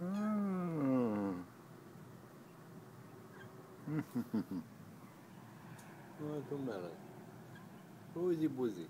Mm. Mă, tu mele. Uzi buzi.